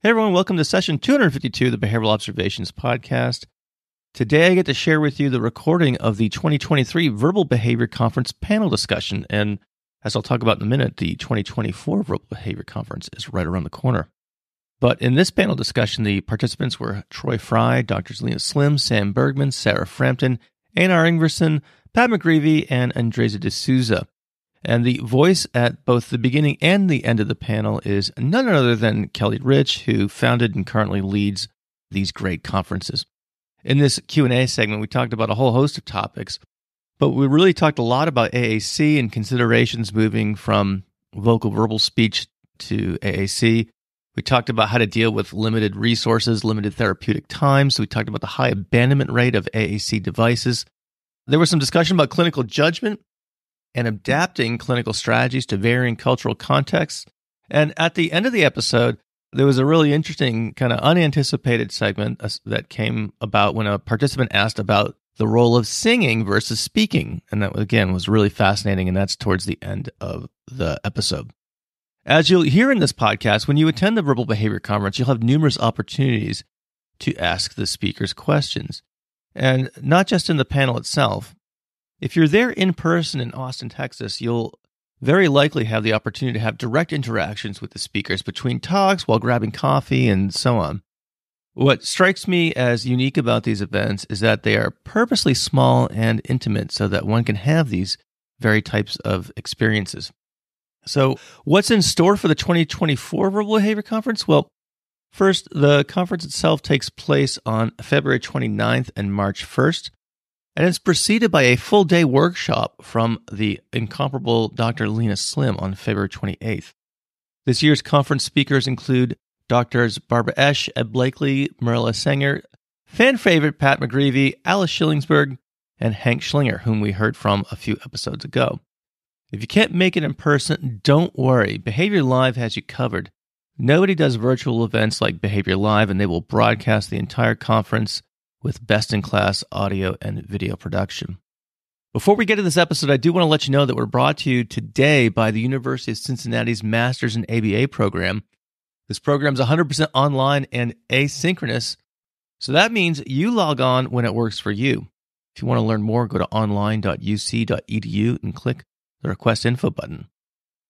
Hey everyone, welcome to session 252 of the Behavioral Observations Podcast. Today I get to share with you the recording of the 2023 Verbal Behavior Conference panel discussion. And as I'll talk about in a minute, the 2024 Verbal Behavior Conference is right around the corner. But in this panel discussion, the participants were Troy Fry, Drs. Lina Slim, Sam Bergmann, Sarah Frampton, Einar Ingvarsson, Pat McGreevy, and Andresa de Sousa. And the voice at both the beginning and the end of the panel is none other than Kelle Rich, who founded and currently leads these great conferences. In this Q&A segment, we talked about a whole host of topics, but we really talked a lot about AAC and considerations moving from vocal verbal speech to AAC. We talked about how to deal with limited resources, limited therapeutic time. So we talked about the high abandonment rate of AAC devices. There was some discussion about clinical judgment and adapting clinical strategies to varying cultural contexts. And at the end of the episode, there was a really interesting kind of unanticipated segment uh, that came about when a participant asked about the role of singing versus speaking. And that, again, was really fascinating. And that's towards the end of the episode. As you'll hear in this podcast, when you attend the Verbal Behavior Conference, you'll have numerous opportunities to ask the speakers questions. And not just in the panel itself, if you're there in person in Austin, Texas, you'll very likely have the opportunity to have direct interactions with the speakers between talks while grabbing coffee and so on. What strikes me as unique about these events is that they are purposely small and intimate so that one can have these very types of experiences. So, what's in store for the 2024 Verbal Behavior Conference? Well, first, the conference itself takes place on February 29th and March 1st and it's preceded by a full day workshop from the incomparable Dr. Lina Slim on February 28th. This year's conference speakers include Doctors Barbara Esch, Ed Blakely, Mirela Cengher, fan favorite Pat McGreevy, Alice Shillingsburg, and Hank Schlinger, whom we heard from a few episodes ago. If you can't make it in person, don't worry. Behavior Live has you covered. Nobody does virtual events like Behavior Live, and they will broadcast the entire conference with best in class audio and video production. Before we get to this episode, I do want to let you know that we're brought to you today by the University of Cincinnati's Masters in ABA program. This program is 100% online and asynchronous, so that means you log on when it works for you. If you want to learn more, go to online.uc.edu and click the request info button.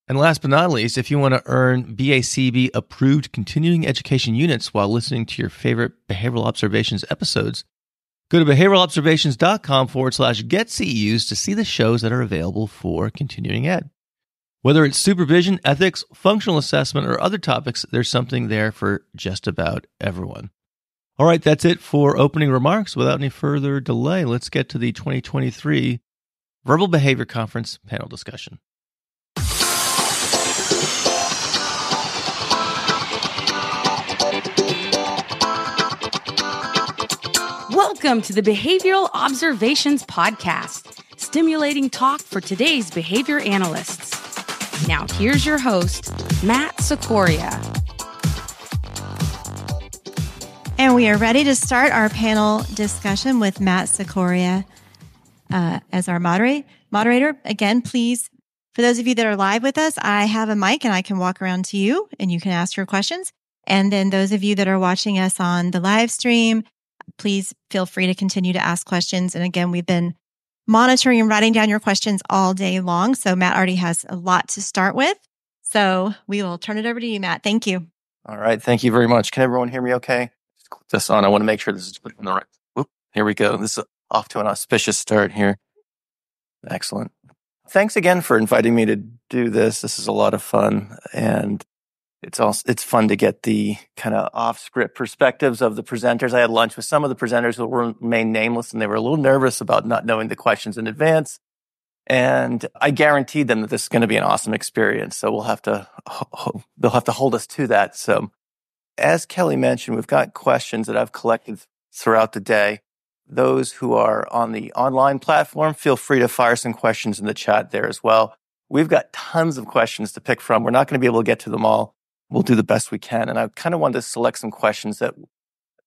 And last but not least, if you want to earn BACB approved continuing education units while listening to your favorite behavioral observations episodes, go to behavioralobservations.com forward slash get CEUs to see the shows that are available for continuing ed. Whether it's supervision, ethics, functional assessment, or other topics, there's something there for just about everyone. All right, that's it for opening remarks. Without any further delay, let's get to the 2023 Verbal Behavior Conference panel discussion. Welcome to the Behavioral Observations Podcast, stimulating talk for today's behavior analysts. Now, here's your host, Matt Cicoria. And we are ready to start our panel discussion with Matt Cicoria uh, as our moderator. Moderator, again, please, for those of you that are live with us, I have a mic and I can walk around to you and you can ask your questions. And then those of you that are watching us on the live stream, please feel free to continue to ask questions. And again, we've been monitoring and writing down your questions all day long. So Matt already has a lot to start with. So we will turn it over to you, Matt. Thank you. All right. Thank you very much. Can everyone hear me okay? Just click this on. I want to make sure this is put in the right. Whoop, here we go. This is off to an auspicious start here. Excellent. Thanks again for inviting me to do this. This is a lot of fun. And it's also it's fun to get the kind of off script perspectives of the presenters. I had lunch with some of the presenters who remain nameless and they were a little nervous about not knowing the questions in advance. And I guaranteed them that this is going to be an awesome experience. So we'll have to, they'll have to hold us to that. So as Kelle mentioned, we've got questions that I've collected throughout the day. Those who are on the online platform, feel free to fire some questions in the chat there as well. We've got tons of questions to pick from. We're not going to be able to get to them all we'll do the best we can. And I kind of wanted to select some questions that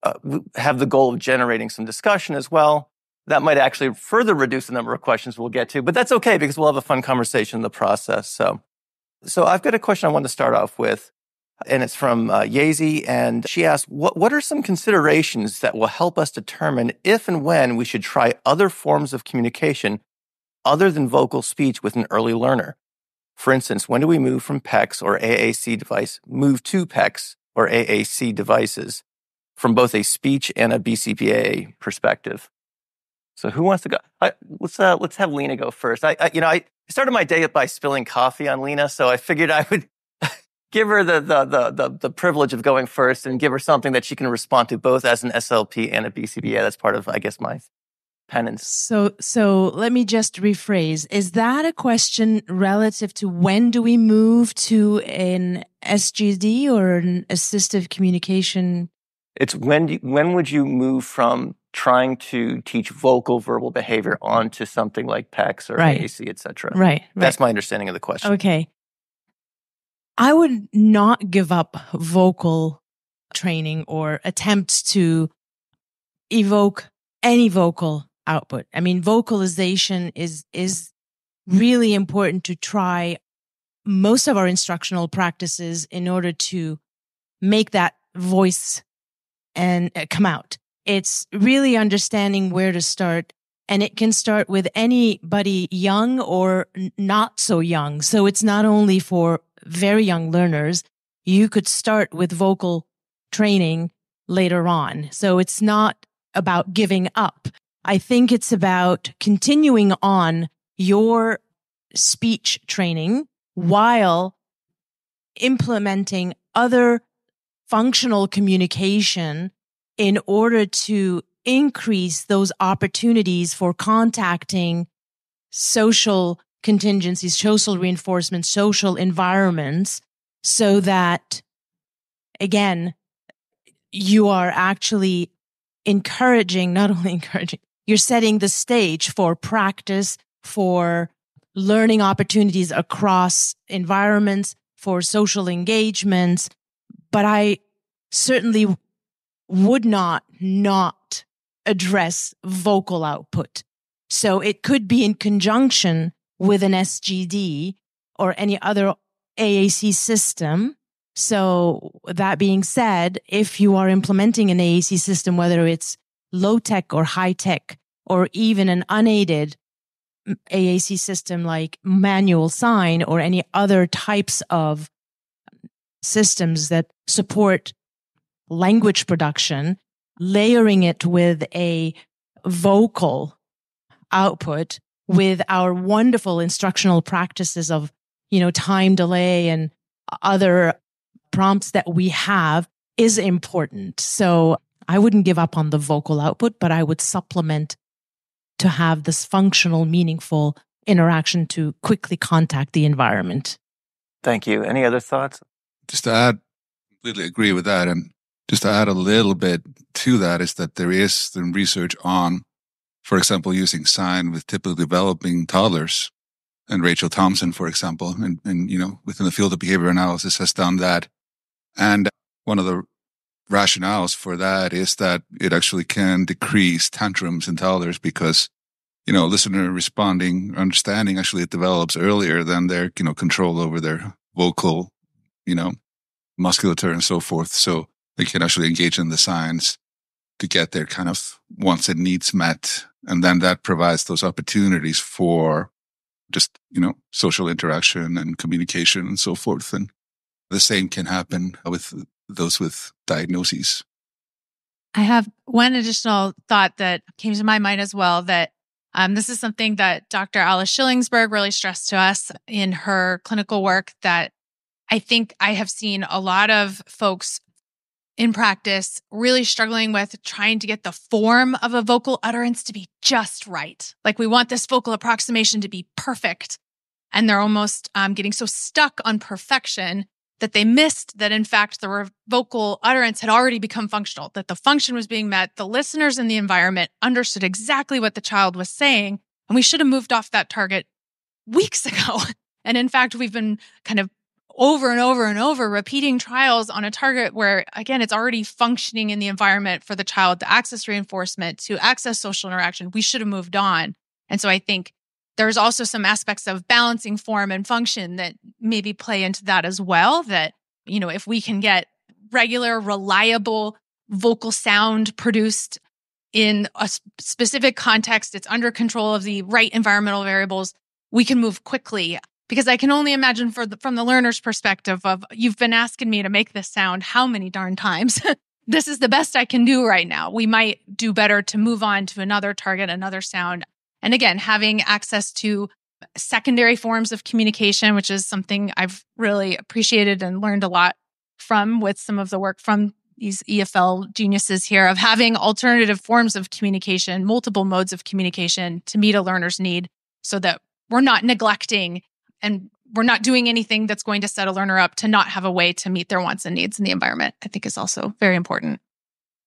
uh, have the goal of generating some discussion as well. That might actually further reduce the number of questions we'll get to, but that's okay because we'll have a fun conversation in the process. So, so I've got a question I want to start off with. and it's from uh. And she asked, what, what are some considerations that will help us determine if and when we should try other forms of communication other than vocal speech with an early learner? For instance, when do we move from PECS or AAC device, move to PECS or AAC devices from both a speech and a BCBA perspective? So who wants to go? I, let's uh, let's have Lina go first. I, I you know I started my day by spilling coffee on Lina, so I figured I would give her the, the, the, the, the privilege of going first and give her something that she can respond to both as an SLP and a BCBA. That's part of, I guess, my penance. So, so let me just rephrase. Is that a question relative to when do we move to an SGD or an assistive communication? It's when, do, when would you move from trying to teach vocal verbal behavior onto something like PECS or right. AAC, et cetera? Right, right. That's my understanding of the question. Okay. I would not give up vocal training or attempt to evoke any vocal output. I mean, vocalization is, is really important to try most of our instructional practices in order to make that voice and uh, come out. It's really understanding where to start and it can start with anybody young or not so young. So it's not only for very young learners. You could start with vocal training later on. So it's not about giving up. I think it's about continuing on your speech training while implementing other functional communication in order to increase those opportunities for contacting social contingencies, social reinforcement, social environments so that again, you are actually encouraging, not only encouraging, you're setting the stage for practice, for learning opportunities across environments, for social engagements. But I certainly would not not address vocal output. So it could be in conjunction with an SGD or any other AAC system. So that being said, if you are implementing an AAC system, whether it's low tech or high tech, or even an unaided AAC system like manual sign or any other types of systems that support language production, layering it with a vocal output with our wonderful instructional practices of, you know, time delay and other prompts that we have is important. So I wouldn't give up on the vocal output, but I would supplement to have this functional, meaningful interaction to quickly contact the environment. Thank you. Any other thoughts? Just to add, completely agree with that. And just to add a little bit to that is that there is some research on for example, using sign with typically developing toddlers. And Rachel Thompson, for example, and, and, you know, within the field of behavior analysis has done that. And one of the rationales for that is that it actually can decrease tantrums in toddlers because, you know, listener responding, understanding actually it develops earlier than their, you know, control over their vocal, you know, musculature and so forth. So they can actually engage in the signs to get their kind of wants and needs met and then that provides those opportunities for just, you know, social interaction and communication and so forth. And the same can happen with those with diagnoses. I have one additional thought that came to my mind as well that um, this is something that Dr. Alice Shillingsburg really stressed to us in her clinical work that I think I have seen a lot of folks in practice really struggling with trying to get the form of a vocal utterance to be just right. Like we want this vocal approximation to be perfect. And they're almost um, getting so stuck on perfection that they missed that, in fact, the vocal utterance had already become functional, that the function was being met. The listeners in the environment understood exactly what the child was saying. And we should have moved off that target weeks ago. And in fact, we've been kind of over and over and over repeating trials on a target where again it's already functioning in the environment for the child to access reinforcement to access social interaction we should have moved on and so i think there's also some aspects of balancing form and function that maybe play into that as well that You know, if we can get regular, reliable vocal sound produced in a specific context, it's under control of the right environmental variables, we can move quickly. Because I can only imagine for the, from the learner's perspective of you've been asking me to make this sound how many darn times? this is the best I can do right now. We might do better to move on to another target, another sound. And again, having access to secondary forms of communication, which is something I've really appreciated and learned a lot from with some of the work from these EFL geniuses here of having alternative forms of communication, multiple modes of communication to meet a learner's need so that we're not neglecting and we're not doing anything that's going to set a learner up to not have a way to meet their wants and needs in the environment, I think is also very important.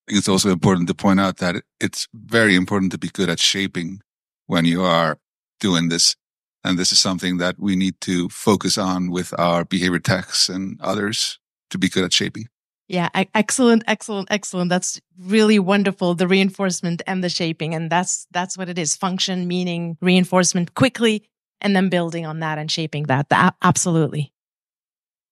I think it's also important to point out that it's very important to be good at shaping when you are doing this. And this is something that we need to focus on with our behavior techs and others to be good at shaping. Yeah, excellent, excellent, excellent. That's really wonderful. The reinforcement and the shaping. And that's, that's what it is. Function, meaning reinforcement quickly and then building on that and shaping that. that absolutely.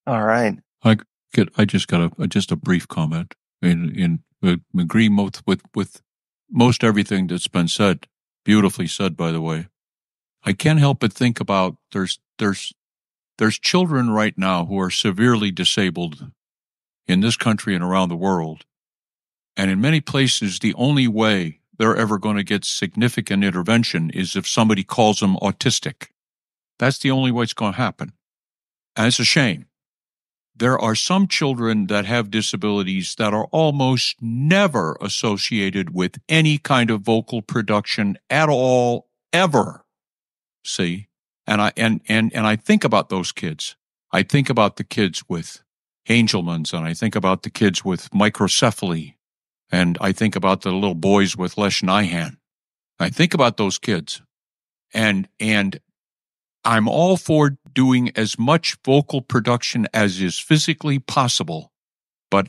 All right. I get, I just got a, just a brief comment in, in, uh, agree with, with, with most everything that's been said. Beautifully said, by the way. I can't help but think about there's, there's, there's children right now who are severely disabled in this country and around the world. And in many places, the only way they're ever going to get significant intervention is if somebody calls them autistic. That's the only way it's going to happen. And it's a shame. There are some children that have disabilities that are almost never associated with any kind of vocal production at all, ever. See? And I, and, and, and I think about those kids. I think about the kids with Angelman's and I think about the kids with microcephaly and I think about the little boys with Lesch-Nyhan. I think about those kids and, and I'm all for doing as much vocal production as is physically possible, but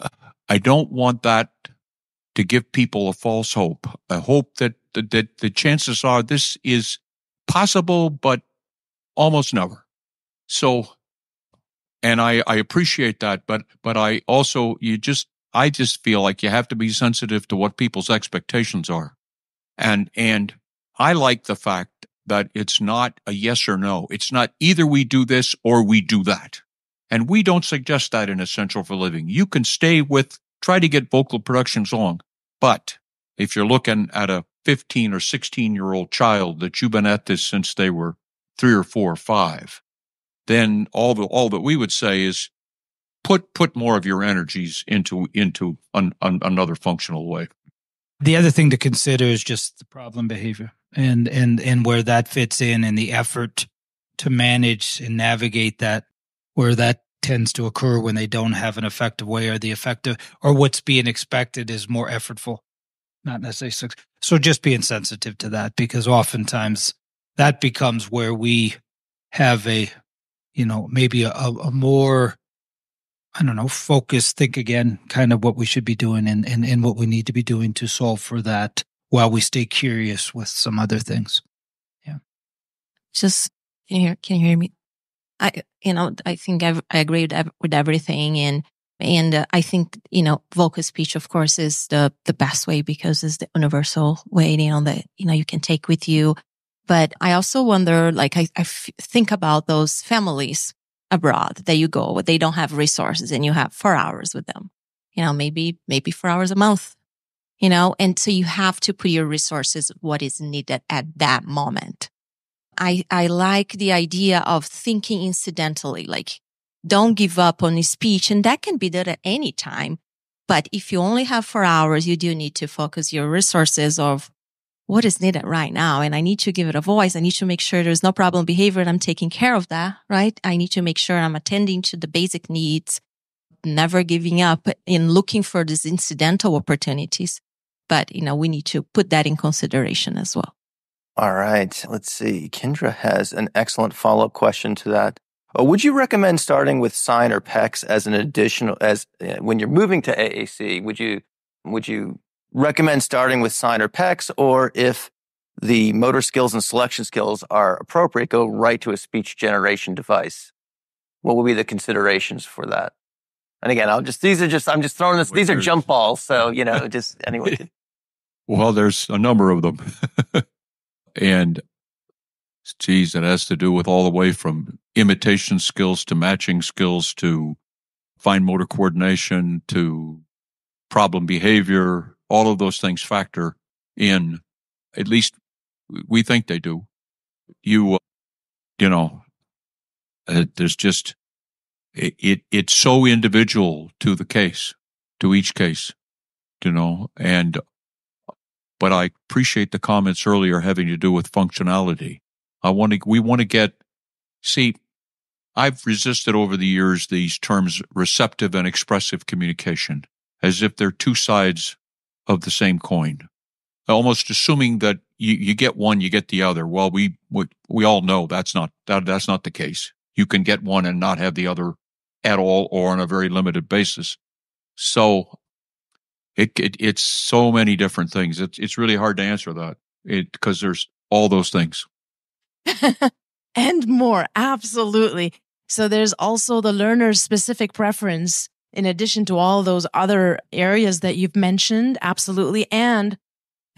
uh, I don't want that to give people a false hope, a hope that, that, that the chances are this is possible, but almost never. So and I, I appreciate that, but, but I also, you just, I just feel like you have to be sensitive to what people's expectations are. And, and I like the fact that it's not a yes or no. It's not either we do this or we do that. And we don't suggest that in Essential for Living. You can stay with, try to get vocal productions long. But if you're looking at a 15 or 16 year old child that you've been at this since they were three or four or five, then all the, all that we would say is put put more of your energies into into an, an, another functional way. The other thing to consider is just the problem behavior and and and where that fits in and the effort to manage and navigate that where that tends to occur when they don't have an effective way or the effective or what's being expected is more effortful not necessarily so just being sensitive to that because oftentimes that becomes where we have a you know, maybe a, a more, I don't know, focus, think again, kind of what we should be doing and, and, and what we need to be doing to solve for that while we stay curious with some other things. Yeah. Just, can you hear, can you hear me? I, you know, I think I've, i agree with, with everything and, and uh, I think, you know, vocal speech, of course, is the, the best way because it's the universal way, you know, that, you know, you can take with you but I also wonder, like, I, I f- think about those families abroad that you go, they don't have resources and you have four hours with them, you know, maybe, maybe four hours a month, you know, and so you have to put your resources, what is needed at that moment. I, I like the idea of thinking incidentally, like don't give up on your speech. And that can be done at any time. But if you only have four hours, you do need to focus your resources of what is needed right now. And I need to give it a voice. I need to make sure there's no problem behavior and I'm taking care of that, right? I need to make sure I'm attending to the basic needs, never giving up in looking for these incidental opportunities. But, you know, we need to put that in consideration as well. All right. Let's see. Kendra has an excellent follow up question to that. Uh, would you recommend starting with sign or PECS as an additional, as uh, when you're moving to AAC, would you, would you recommend starting with sign or PECS, or if the motor skills and selection skills are appropriate, go right to a speech generation device. what would be the considerations for that? And again, I'll just, these are just, I'm just throwing this, these are jump balls. So, you know, just anyone can. Well, there's a number of them. and geez, it has to do with all the way from imitation skills to matching skills to fine motor coordination to problem behavior. All of those things factor in, at least we think they do. You, uh, you know, uh, there's just, it, it, it's so individual to the case, to each case, you know, and, but I appreciate the comments earlier having to do with functionality. I want to, we want to get, see, I've resisted over the years these terms receptive and expressive communication as if they're two sides of the same coin, almost assuming that you, you get one, you get the other. Well, we, we, we all know that's not, that, that's not the case. You can get one and not have the other at all or on a very limited basis. So it, it it's so many different things. It's, it's really hard to answer that it, cause there's all those things. and more. Absolutely. So there's also the learner's specific preference in addition to all those other areas that you've mentioned. Absolutely. And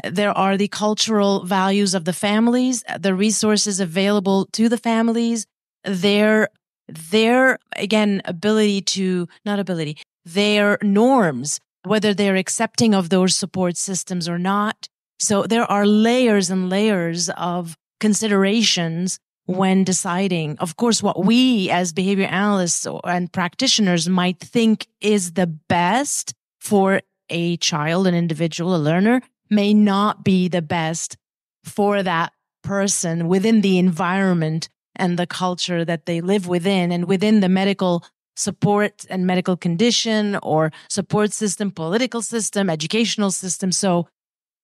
there are the cultural values of the families, the resources available to the families, their, their, again, ability to, not ability, their norms, whether they're accepting of those support systems or not. So there are layers and layers of considerations when deciding. Of course, what we as behavior analysts and practitioners might think is the best for a child, an individual, a learner may not be the best for that person within the environment and the culture that they live within and within the medical support and medical condition or support system, political system, educational system. So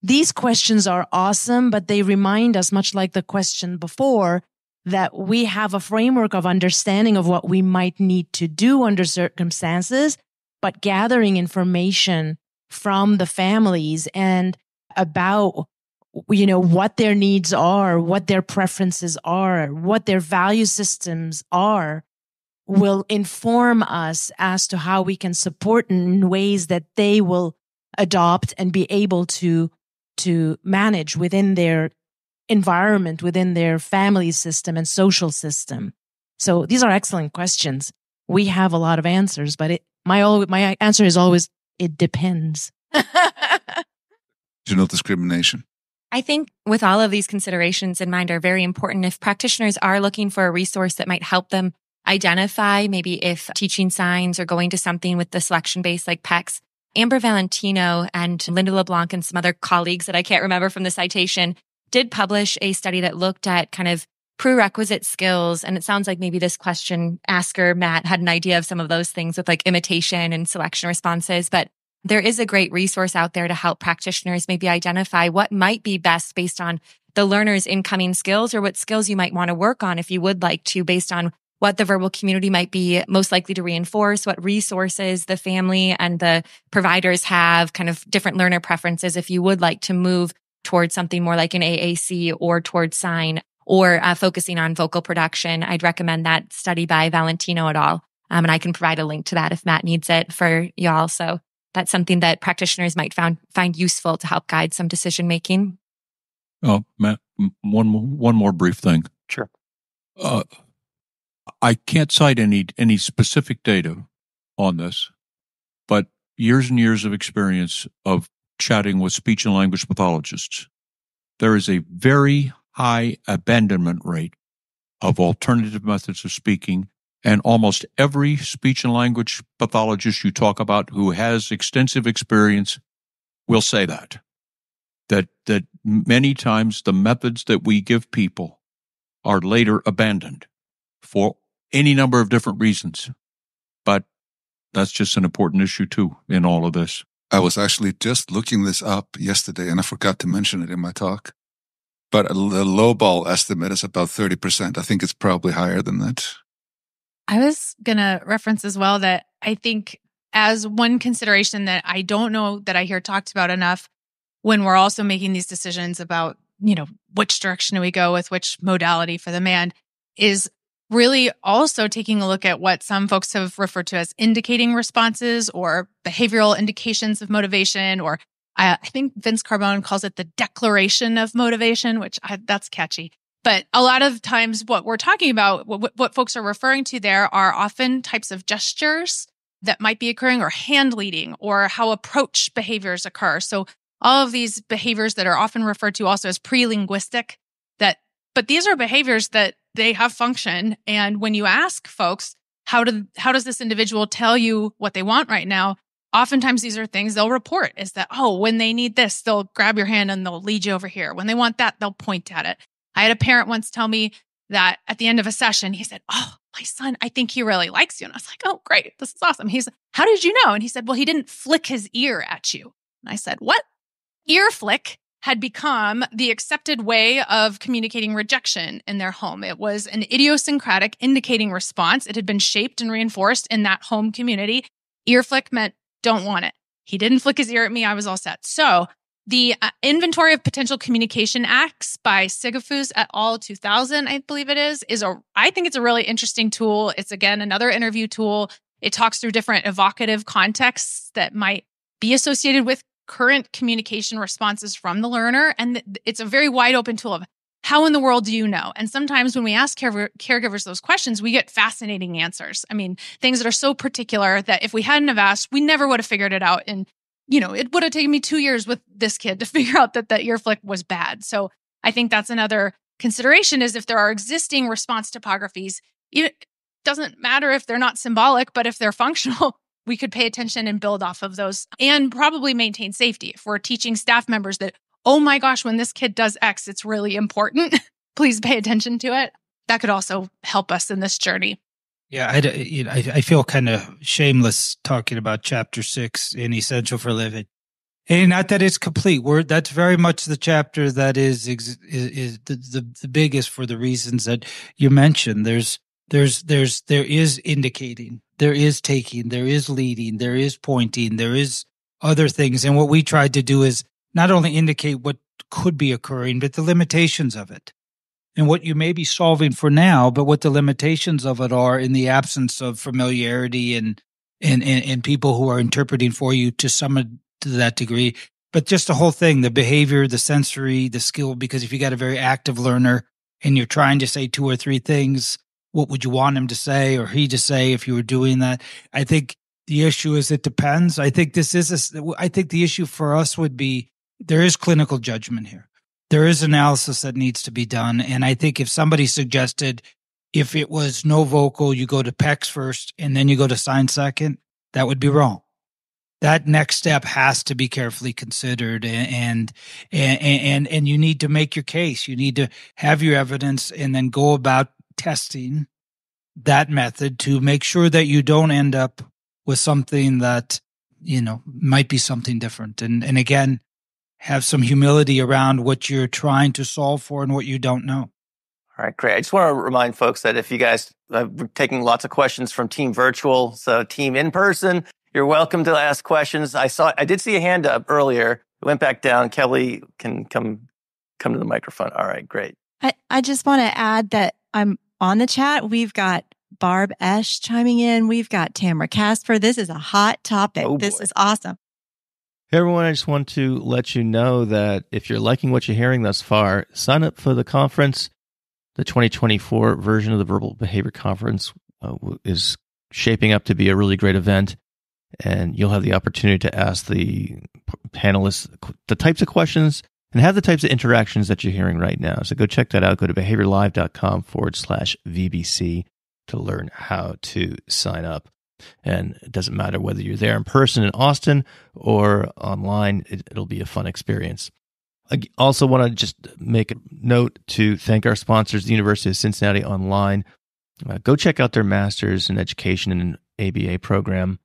these questions are awesome, but they remind us, much like the question before, that we have a framework of understanding of what we might need to do under circumstances, but gathering information from the families and about you know what their needs are what their preferences are what their value systems are will inform us as to how we can support in ways that they will adopt and be able to to manage within their environment within their family system and social system. So these are excellent questions. We have a lot of answers but it my my answer is always it depends. General discrimination. I think with all of these considerations in mind are very important. If practitioners are looking for a resource that might help them identify maybe if teaching signs or going to something with the selection base like PECS, Amber Valentino and Linda LeBlanc and some other colleagues that I can't remember from the citation did publish a study that looked at kind of prerequisite skills. And it sounds like maybe this question asker, Matt, had an idea of some of those things with like imitation and selection responses. But there is a great resource out there to help practitioners maybe identify what might be best based on the learner's incoming skills or what skills you might want to work on if you would like to based on what the verbal community might be most likely to reinforce, what resources the family and the providers have, kind of different learner preferences if you would like to move towards something more like an AAC or towards sign or uh, focusing on vocal production. I'd recommend that study by Valentino et al. Um, and I can provide a link to that if Matt needs it for y'all. So that's something that practitioners might found, find useful to help guide some decision making. Oh, Matt, one one more brief thing. Sure. Uh, I can't cite any any specific data on this, but years and years of experience of chatting with speech and language pathologists, there is a very high abandonment rate of alternative methods of speaking and almost every speech and language pathologist you talk about who has extensive experience will say that. That, that many times the methods that we give people are later abandoned for any number of different reasons. But that's just an important issue too in all of this. I was actually just looking this up yesterday and I forgot to mention it in my talk. But the lowball estimate is about 30%. I think it's probably higher than that. I was going to reference as well that I think as one consideration that I don't know that I hear talked about enough when we're also making these decisions about, you know, which direction do we go with which modality for the mand is really also taking a look at what some folks have referred to as indicating responses or behavioral indications of motivation, or I, I think Vince Carbone calls it the declaration of motivation, which I, that's catchy. But a lot of times, what we're talking about, what, what folks are referring to there are often types of gestures that might be occurring or hand leading or how approach behaviors occur. So all of these behaviors that are often referred to also as pre-linguistic that but these are behaviors that they have function. And when you ask folks how do how does this individual tell you what they want right now? Oftentimes these are things they'll report is that oh when they need this they'll grab your hand and they'll lead you over here. When they want that they'll point at it i had a parent once tell me that at the end of a session he said oh my son i think he really likes you and i was like oh great this is awesome he's how did you know and he said well he didn't flick his ear at you and i said what ear flick had become the accepted way of communicating rejection in their home. It was an idiosyncratic indicating response. It had been shaped and reinforced in that home community. Ear flick meant don't want it. He didn't flick his ear at me. I was all set. So the uh, Inventory of Potential Communication Acts by Sigafoos et al. 2000, I believe it is, is a, I think it's a really interesting tool. It's again, another interview tool. It talks through different evocative contexts that might be associated with current communication responses from the learner. And it's a very wide open tool of how in the world do you know? And sometimes when we ask care- caregivers those questions, we get fascinating answers. I mean, things that are so particular that if we hadn't have asked, we never would have figured it out. And, you know, it would have taken me two years with this kid to figure out that that ear flick was bad. So I think that's another consideration is if there are existing response topographies, it doesn't matter if they're not symbolic, but if they're functional, we could pay attention and build off of those and probably maintain safety. If we're teaching staff members that, oh my gosh, when this kid does X, it's really important, please pay attention to it. That could also help us in this journey. Yeah, I, I, I feel kind of shameless talking about chapter six in Essential for Living. And not that it's complete. We're, that's very much the chapter that is, is, is the, the, the biggest for the reasons that you mentioned. There's, there's, there's, there is indicating there is taking, there is leading, there is pointing, there is other things. And what we tried to do is not only indicate what could be occurring, but the limitations of it and what you may be solving for now, but what the limitations of it are in the absence of familiarity and, and, and, and people who are interpreting for you to some to that degree. But just the whole thing, the behavior, the sensory, the skill, because if you got a very active learner and you're trying to say two or three things what would you want him to say or he to say if you were doing that? I think the issue is it depends. I think this is a, I think the issue for us would be there is clinical judgment here. There is analysis that needs to be done. And I think if somebody suggested if it was no vocal, you go to PECS first and then you go to sign second, that would be wrong. That next step has to be carefully considered and, and, and, and you need to make your case. You need to have your evidence and then go about testing that method to make sure that you don't end up with something that, you know, might be something different. And, and again, have some humility around what you're trying to solve for and what you don't know. All right, great. I just want to remind folks that if you guys uh, are taking lots of questions from Team Virtual, so Team in person, you're welcome to ask questions. I saw, I did see a hand up earlier. It went back down. Kelle can come, come to the microphone. All right, great. I, I just want to add that I'm on the chat. We've got Barb Esch chiming in. We've got Tamara Kasper. This is a hot topic. Oh this is awesome. Hey everyone, I just want to let you know that if you're liking what you're hearing thus far, sign up for the conference. The 2024 version of the Verbal Behavior Conference uh, is shaping up to be a really great event. And you'll have the opportunity to ask the panelists the types of questions and have the types of interactions that you're hearing right now. So go check that out. Go to behaviorlive.com forward slash VBC to learn how to sign up. And it doesn't matter whether you're there in person in Austin or online, it, will be a fun experience. I also want to just make a note to thank our sponsors, the University of Cincinnati Online. Uh, go check out their Masters in Education and ABA program.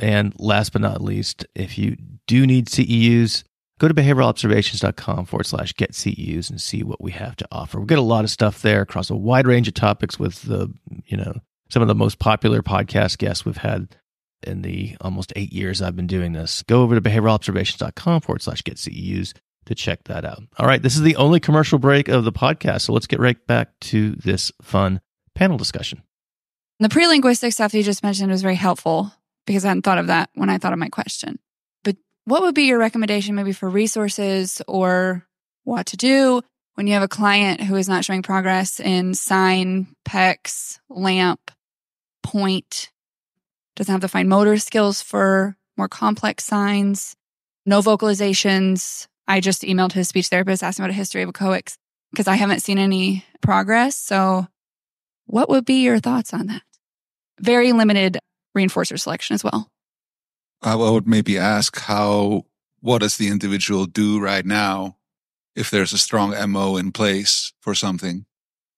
And last but not least, if you do need CEUs, go to behavioralobservations.com forward slash get CEUs and see what we have to offer. We get a lot of stuff there across a wide range of topics with the, you know, some of the most popular podcast guests we've had in the almost eight years I've been doing this. Go over to behavioralobservations.com forward slash get CEUs to check that out. All right. This is the only commercial break of the podcast. So let's get right back to this fun panel discussion. The pre linguistic stuff you just mentioned was very helpful because I hadn't thought of that when I thought of my question. But what would be your recommendation maybe for resources or what to do when you have a client who is not showing progress in sign, PECS, LAMP, point, doesn't have the fine motor skills for more complex signs, no vocalizations. I just emailed his speech therapist, asked him about a history of echoics because I haven't seen any progress. So, what would be your thoughts on that? Very limited reinforcer selection as well. I would maybe ask how, what does the individual do right now if there's a strong MO in place for something?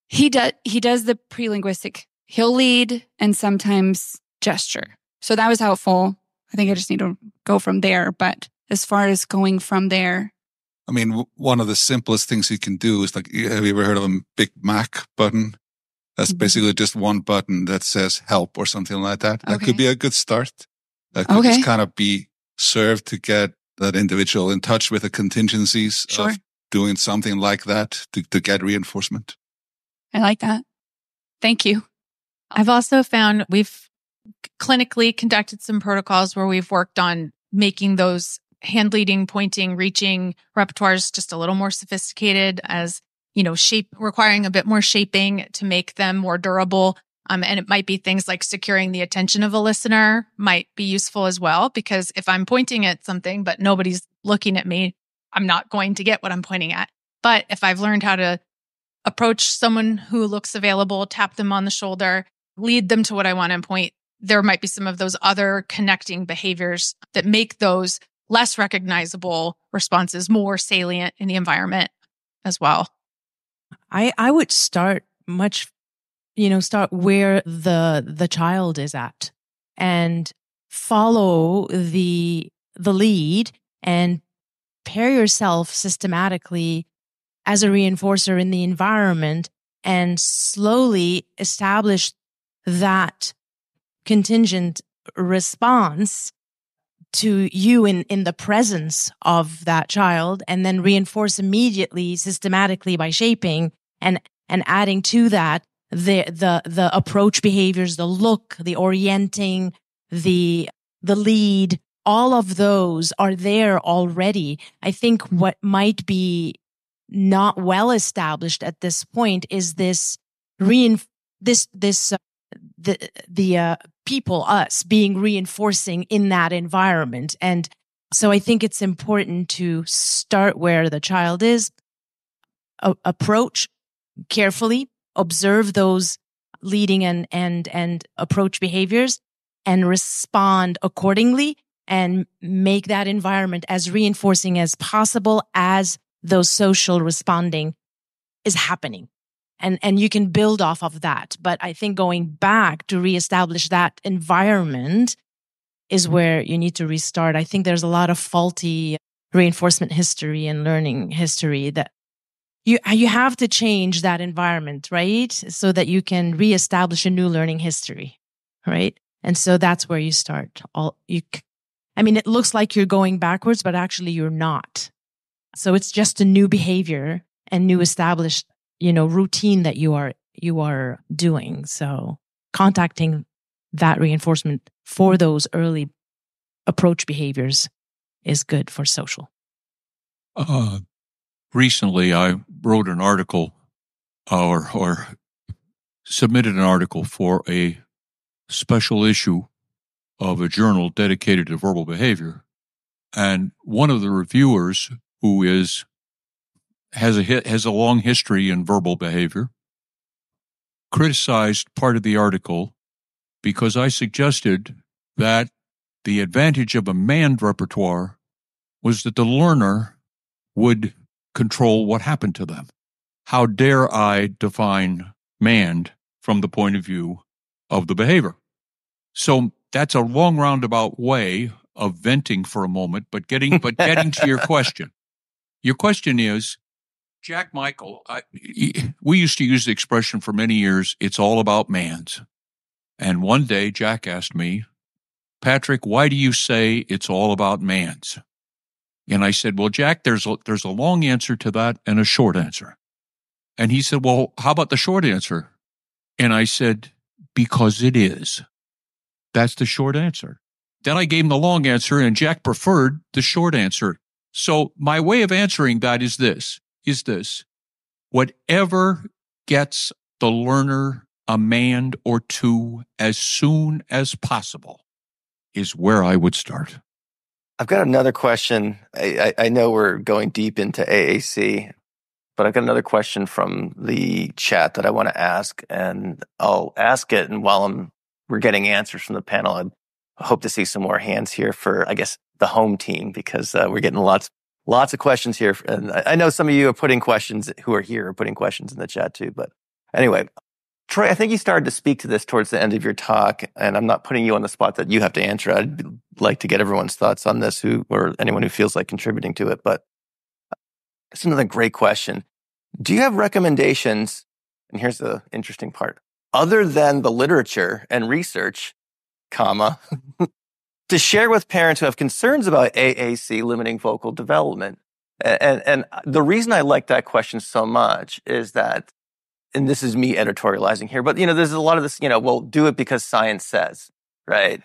He does, he does the pre-linguistic. He'll lead and sometimes gesture. So that was helpful. I think I just need to go from there. But as far as going from there, I mean, one of the simplest things you can do is like, have you ever heard of a Big Mac button? That's Mhm. basically just one button that says help or something like that. That could be a good start. That could Okay. just kind of be served to get that individual in touch with the contingencies Sure. of doing something like that to, to get reinforcement. I like that. Thank you. I've also found we've clinically conducted some protocols where we've worked on making those hand leading, pointing, reaching repertoires just a little more sophisticated as, you know, shape requiring a bit more shaping to make them more durable. Um, and it might be things like securing the attention of a listener might be useful as well, because if I'm pointing at something, but nobody's looking at me, I'm not going to get what I'm pointing at. But if I've learned how to approach someone who looks available, tap them on the shoulder, lead them to what I want to point, there might be some of those other connecting behaviors that make those less recognizable responses more salient in the environment as well. I I would start much you know start where the the child is at and follow the the lead and pair yourself systematically as a reinforcer in the environment and slowly establish that contingent response to you in, in the presence of that child and then reinforce immediately systematically by shaping and and adding to that the the the approach behaviors the look the orienting the the lead all of those are there already. I think what might be not well established at this point is this rein this this uh, the the uh, people us being reinforcing in that environment. And so i think it's important to start where the child is a- approach carefully observe those leading and and and approach behaviors and respond accordingly and make that environment as reinforcing as possible as those social responding is happening and and you can build off of that. But i think going back to reestablish that environment is where you need to restart. I think there's a lot of faulty reinforcement history and learning history that you you have to change that environment right? So that you can reestablish a new learning history right? And so that's where you start all you i mean it looks like you're going backwards but actually you're not. So it's just a new behavior and new established you know routine that you are you are doing so contacting that reinforcement for those early approach behaviors is good for social Uh, recently, I wrote an article or, or submitted an article for a special issue of a journal dedicated to verbal behavior. And one of the reviewers who is, has a, has a long history in verbal behavior criticized part of the article because I suggested that the advantage of a mand repertoire was that the learner would control what happened to them. How dare I define mand from the point of view of the behavior? So that's a long roundabout way of venting for a moment, but getting, but getting to your question. Your question is, Jack Michael, I, we used to use the expression for many years, it's all about mands. And one day Jack asked me, Patrick, why do you say it's all about mands? And I said, well, Jack, there's a, there's a long answer to that and a short answer. And he said, well, how about the short answer? And I said, because it is. That's the short answer. Then I gave him the long answer and Jack preferred the short answer. So my way of answering that is this, is this. Whatever gets the learner a mand or two as soon as possible is where I would start. I've got another question. I, I, I know we're going deep into AAC, but I've got another question from the chat that I want to ask, and I'll ask it. And while I'm we're getting answers from the panel, I hope to see some more hands here for I guess the home team because uh, we're getting lots lots of questions here. And I know some of you are putting questions who are here are putting questions in the chat too. But anyway, Troy, I think you started to speak to this towards the end of your talk, and I'm not putting you on the spot that you have to answer. I'd like to get everyone's thoughts on this, who or anyone who feels like contributing to it. But uh, it's another great question. Do you have recommendations? And here's the interesting part: other than the literature and research, comma, to share with parents who have concerns about AAC limiting vocal development. And, and the reason I like that question so much is that and this is me editorializing here, but you know, there's a lot of this, you know, well, do it because science says, right?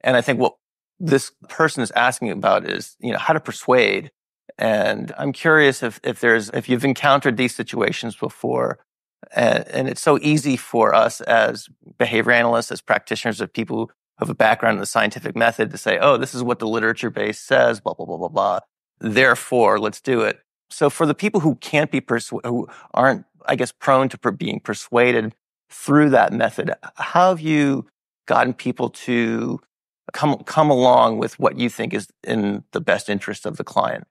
And I think what this person is asking about is, you know, how to persuade. And I'm curious if, if there's, if you've encountered these situations before, and, and it's so easy for us as behavior analysts, as practitioners of people have a background in the scientific method to say, oh, this is what the literature base says, blah, blah, blah, blah, blah. Therefore, let's do it. So for the people who can't be persuaded, who aren't I guess, prone to per- being persuaded through that method. How have you gotten people to come come along with what you think is in the best interest of the client?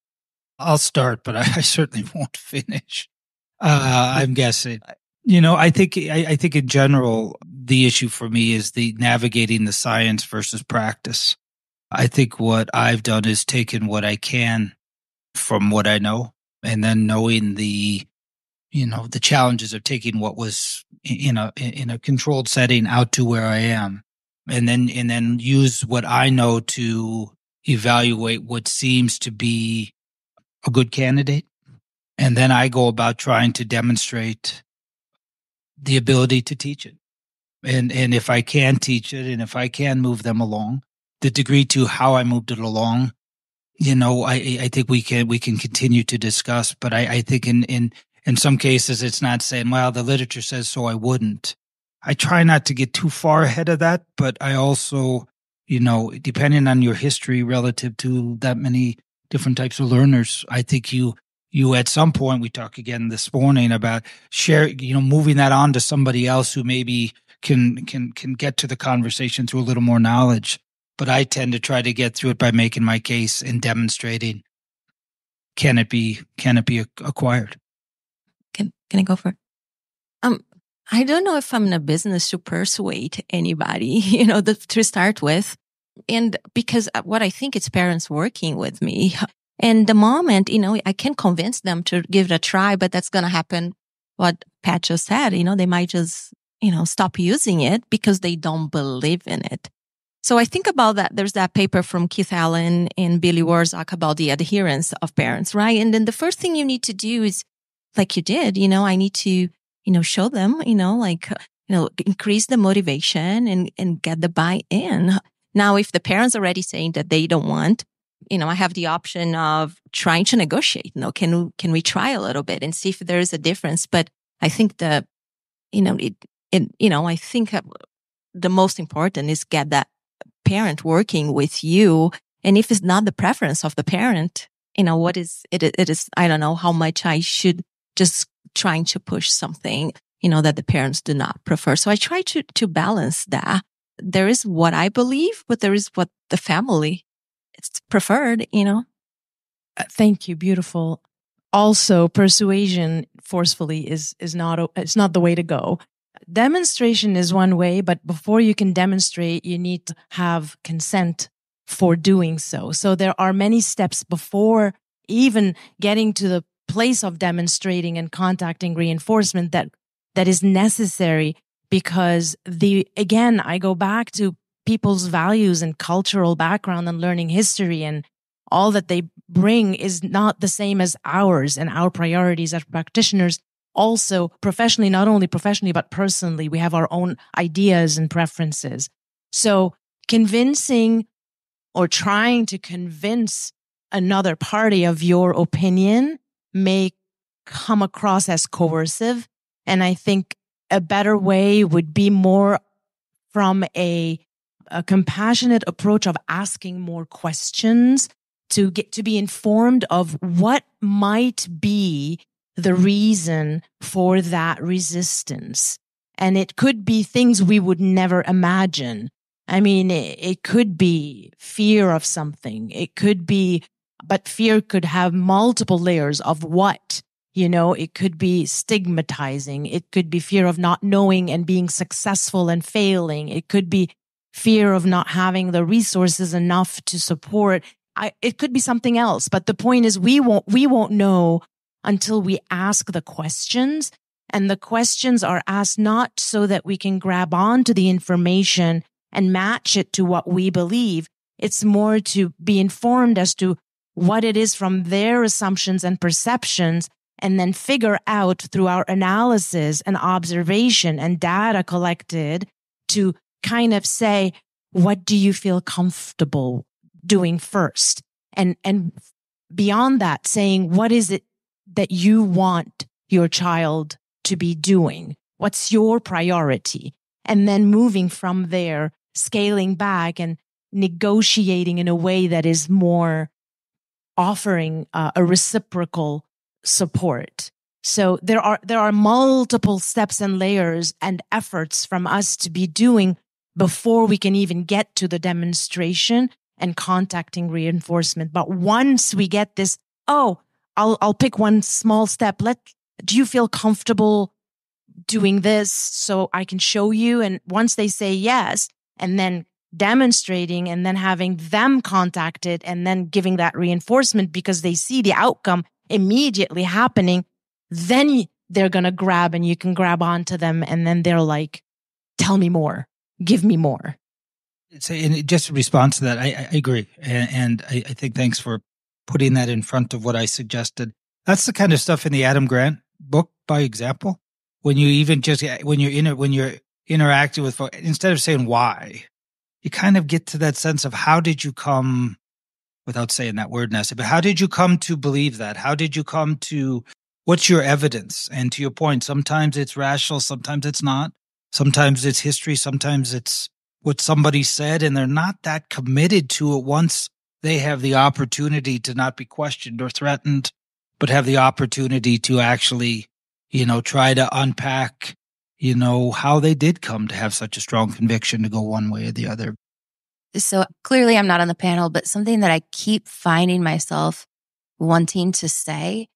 I'll start, but I, I certainly won't finish. Uh, I'm guessing. You know, I think I, I think in general the issue for me is the navigating the science versus practice. I think what I've done is taken what I can from what I know, and then knowing the you know the challenges of taking what was in a in a controlled setting out to where I am, and then and then use what I know to evaluate what seems to be a good candidate, and then I go about trying to demonstrate the ability to teach it, and and if I can teach it, and if I can move them along, the degree to how I moved it along you know, I I think we can we can continue to discuss, but I, I think in in in some cases, it's not saying, well, the literature says so, I wouldn't. I try not to get too far ahead of that, but I also, you know, depending on your history relative to that many different types of learners, I think you, you at some point, we talk again this morning about share, you know, moving that on to somebody else who maybe can, can, can get to the conversation through a little more knowledge. But I tend to try to get through it by making my case and demonstrating can it be, can it be acquired? Can can I go for? Um, I don't know if I'm in a business to persuade anybody. You know, the, to start with, and because uh, what I think it's parents working with me, and the moment you know I can convince them to give it a try, but that's gonna happen. What Pat said, you know, they might just you know stop using it because they don't believe in it. So I think about that. There's that paper from Keith Allen and Billy Warzak about the adherence of parents, right? And then the first thing you need to do is like you did, you know, I need to, you know, show them, you know, like, you know, increase the motivation and, and get the buy in. Now, if the parents are already saying that they don't want, you know, I have the option of trying to negotiate. You know, can, can we try a little bit and see if there is a difference? But I think the, you know, it, it you know, I think uh, the most important is get that parent working with you. And if it's not the preference of the parent, you know, what is it? It is, I don't know how much I should just trying to push something, you know, that the parents do not prefer. So I try to, to balance that. There is what I believe, but there is what the family it's preferred, you know. Uh, thank you. Beautiful. Also, persuasion forcefully is, is not, it's not the way to go. Demonstration is one way, but before you can demonstrate, you need to have consent for doing so. So there are many steps before even getting to the place of demonstrating and contacting reinforcement that that is necessary because the again I go back to people's values and cultural background and learning history and all that they bring is not the same as ours and our priorities as practitioners also professionally, not only professionally, but personally, we have our own ideas and preferences. So convincing or trying to convince another party of your opinion may come across as coercive. And I think a better way would be more from a, a compassionate approach of asking more questions to get to be informed of what might be the reason for that resistance. And it could be things we would never imagine. I mean, it, it, could be fear of something. It could be, but fear could have multiple layers of what, you know, it could be stigmatizing. It could be fear of not knowing and being successful and failing. It could be fear of not having the resources enough to support. I, it could be something else, but the point is we won't, we won't know until we ask the questions. And the questions are asked not so that we can grab onto the information and match it to what we believe. It's more to be informed as to what it is from their assumptions and perceptions and then figure out through our analysis and observation and data collected to kind of say, what do you feel comfortable doing first? And, and beyond that, saying, what is it that you want your child to be doing? What's your priority? And then moving from there, scaling back and negotiating in a way that is more offering uh, a reciprocal support. So there are, there are multiple steps and layers and efforts from us to be doing before we can even get to the demonstration and contacting reinforcement. But once we get this, oh, I'll I'll pick one small step. Let do you feel comfortable doing this so I can show you? And once they say yes, and then demonstrating and then having them contacted and then giving that reinforcement because they see the outcome immediately happening, then they're going to grab and you can grab onto them. And then they're like, tell me more, give me more. So, and just in response to that, I, I agree. And, and I, I, think thanks for putting that in front of what I suggested. That's the kind of stuff in the Adam Grant book, by example. When you even just when you're in it, when you're interacting with instead of saying why, you kind of get to that sense of how did you come, without saying that word necessarily, but how did you come to believe that? How did you come to what's your evidence? And to your point, sometimes it's rational, sometimes it's not. Sometimes it's history, sometimes it's what somebody said, and they're not that committed to it once they have the opportunity to not be questioned or threatened, but have the opportunity to actually, you know, try to unpack, you know, how they did come to have such a strong conviction to go one way or the other. So clearly I'm not on the panel, but something that I keep finding myself wanting to say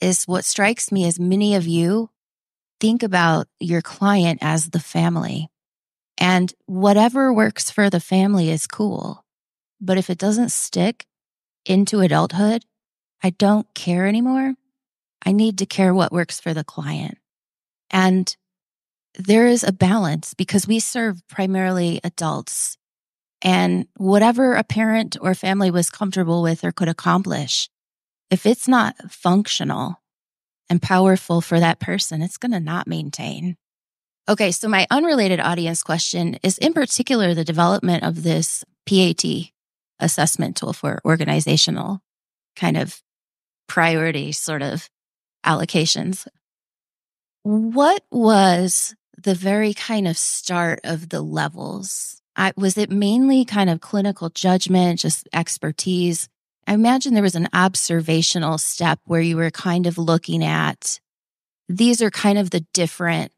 is what strikes me as many of you think about your client as the family and whatever works for the family is cool. But if it doesn't stick into adulthood, I don't care anymore. I need to care what works for the client. And there is a balance because we serve primarily adults and whatever a parent or family was comfortable with or could accomplish, if it's not functional and powerful for that person, it's going to not maintain. Okay. So my unrelated audience question is in particular the development of this PAT assessment tool for organizational kind of priority sort of allocations. What was the very kind of start of the levels? I, was it mainly kind of clinical judgment, just expertise? I imagine there was an observational step where you were kind of looking at these are kind of the different,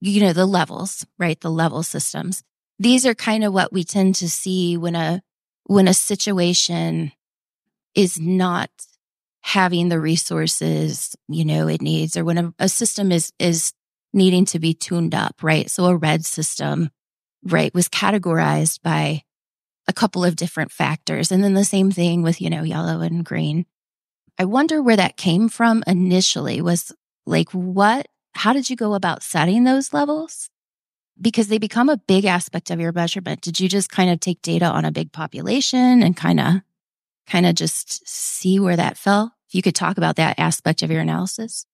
you know, the levels, right? The level systems. These are kind of what we tend to see when a when a situation is not having the resources, you know, it needs, or when a, a system is, is needing to be tuned up, right? So a red system, right, was categorized by a couple of different factors. And then the same thing with, you know, yellow and green. I wonder where that came from initially was like, what, how did you go about setting those levels? because they become a big aspect of your measurement. Did you just kind of take data on a big population and kind of kind of just see where that fell? If you could talk about that aspect of your analysis.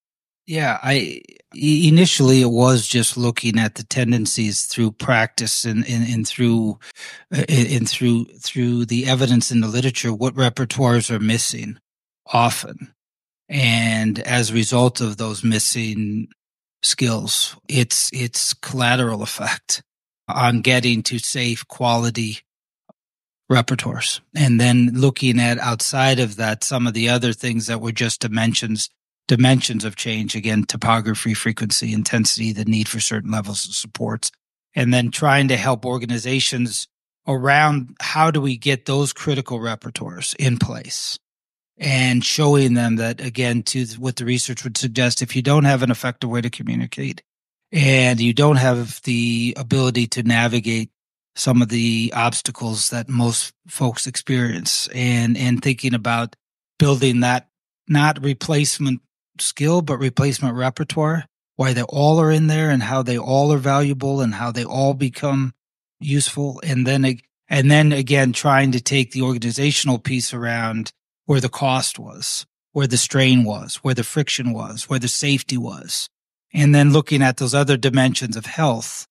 Yeah, I initially it was just looking at the tendencies through practice and and, through uh, and through through the evidence in the literature what repertoires are missing often. And as a result of those missing skills it's it's collateral effect on getting to safe quality repertoires. And then looking at outside of that some of the other things that were just dimensions dimensions of change. Again topography frequency intensity the need for certain levels of supports. And then trying to help organizations around how do we get those critical repertoires in place and showing them that again to what the research would suggest if you don't have an effective way to communicate and you don't have the ability to navigate some of the obstacles that most folks experience and and thinking about building that not replacement skill but replacement repertoire why they all are in there and how they all are valuable and how they all become useful and then and then again trying to take the organizational piece around where the cost was where the strain was where the friction was where the safety was and then looking at those other dimensions of health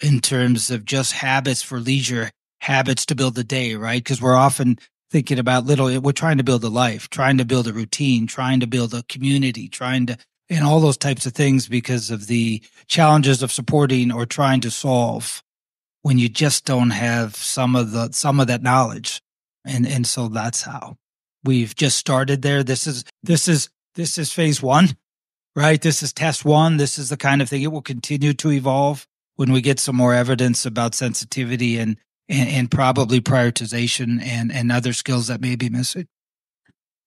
in terms of just habits for leisure, habits to build a day, right? Because we're often thinking about little, eh, we're trying to build a life, trying to build a routine, trying to build a community, trying to, and all those types of things because of the challenges of supporting or trying to solve when you just don't have some of the, some of that knowledge. And, and so that's how we've just started there. This is, this is, this is phase one, right? This is test one. This is the kind of thing it will continue to evolve when we get some more evidence about sensitivity and, and, and probably prioritization and, and other skills that may be missing.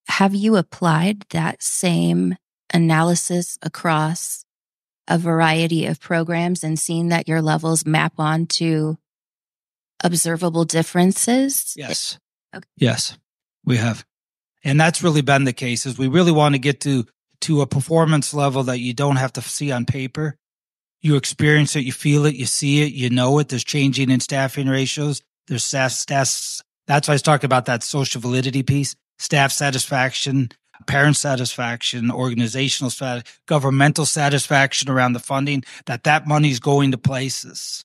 Have you applied that same analysis across a variety of programs and seen that your levels map onto observable differences? Yes. Okay. Yes, we have. And that's really been the case is we really want to get to to a performance level that you don't have to see on paper you experience it, you feel it, you see it, you know it. There's changing in staffing ratios. There's staff, staff. That's why I was talking about that social validity piece, staff satisfaction, parent satisfaction, organizational governmental satisfaction around the funding, that that money is going to places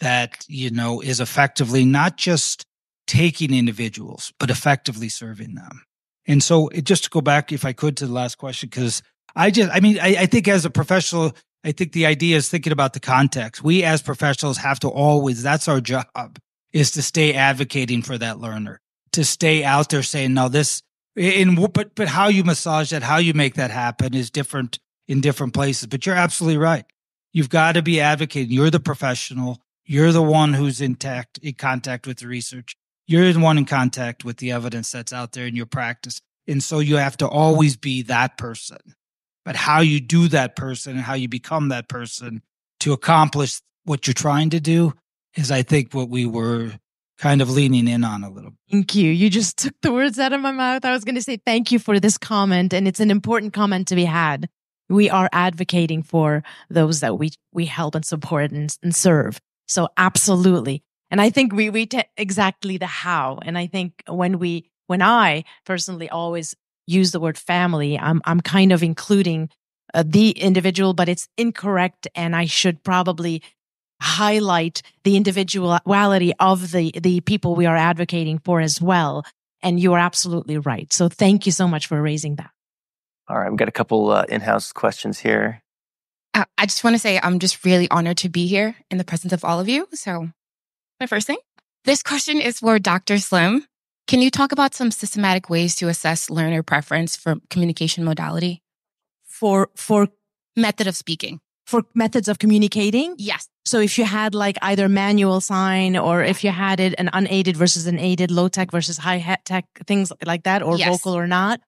that, you know, is effectively not just taking individuals, but effectively serving them. And so it, just to go back, if I could, to the last question, because I just, I mean, I, I think as a professional, I think the idea is thinking about the context. We as professionals have to always, that's our job is to stay advocating for that learner, to stay out there saying, no, this, in, but, but how you massage that, how you make that happen is different in different places. But you're absolutely right. You've got to be advocating. You're the professional. You're the one who's in, tact, in contact with the research. You're the one in contact with the evidence that's out there in your practice. And so you have to always be that person but how you do that person and how you become that person to accomplish what you're trying to do is, I think, what we were kind of leaning in on a little. Thank you. You just took the words out of my mouth. I was going to say thank you for this comment, and it's an important comment to be had. We are advocating for those that we we help and support and, and serve. So absolutely. And I think we we t- exactly the how. And I think when we when I personally always use the word family, I'm I'm kind of including uh, the individual, but it's incorrect, and I should probably highlight the individuality of the the people we are advocating for as well. And you are absolutely right. So thank you so much for raising that. All right, we've got a couple uh, in-house questions here. Uh, I just want to say I'm just really honored to be here in the presence of all of you. So, my first thing, this question is for Dr. Slim. Can you talk about some systematic ways to assess learner preference for communication modality? For for method of speaking. For methods of communicating? Yes. So if you had like either manual sign or if you had it an unaided versus an aided, low tech versus high tech, things like that, or yes. vocal or not.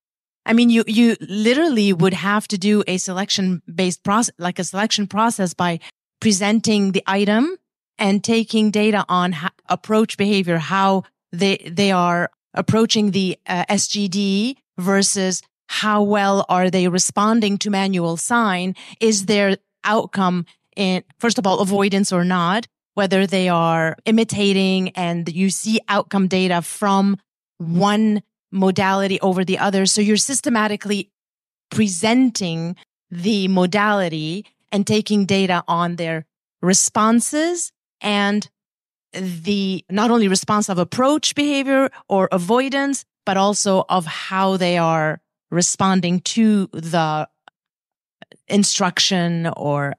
I mean, you, you literally would have to do a selection based process, like a selection process by presenting the item and taking data on approach behavior, how they they are approaching the uh, SGD versus how well are they responding to manual sign? Is their outcome in first of all avoidance or not? Whether they are imitating and you see outcome data from one modality over the other. So you're systematically presenting the modality and taking data on their responses and the not only response of approach behavior or avoidance, but also of how they are responding to the instruction or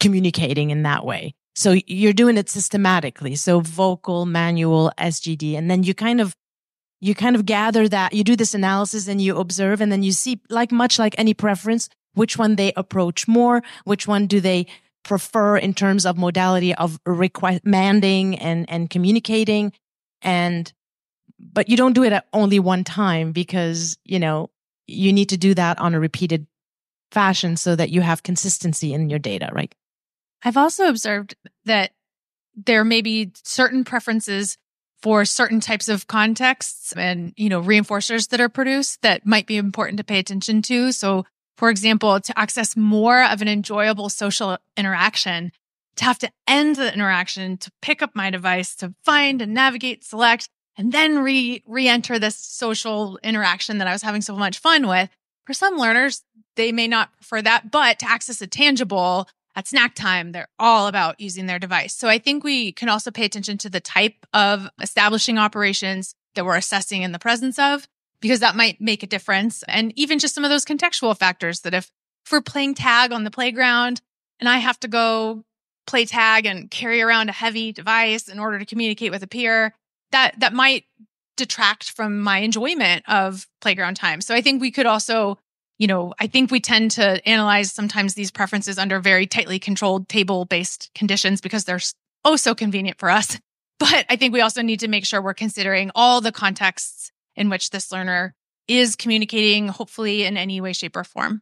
communicating in that way. So you're doing it systematically. So vocal, manual, SGD, and then you kind of you kind of gather that you do this analysis and you observe and then you see like much like any preference which one they approach more which one do they prefer in terms of modality of recommending and and communicating and but you don't do it at only one time because you know you need to do that on a repeated fashion so that you have consistency in your data right I've also observed that there may be certain preferences for certain types of contexts and, you know, reinforcers that are produced that might be important to pay attention to. So, for example, to access more of an enjoyable social interaction, to have to end the interaction, to pick up my device, to find and navigate, select, and then re re-enter this social interaction that I was having so much fun with. For some learners, they may not prefer that, but to access a tangible at snack time, they're all about using their device. So I think we can also pay attention to the type of establishing operations that we're assessing in the presence of, because that might make a difference. And even just some of those contextual factors that if, if we're playing tag on the playground and I have to go play tag and carry around a heavy device in order to communicate with a peer, that that might detract from my enjoyment of playground time. So I think we could also you know, I think we tend to analyze sometimes these preferences under very tightly controlled table based conditions because they're oh so convenient for us. But I think we also need to make sure we're considering all the contexts in which this learner is communicating, hopefully in any way, shape, or form.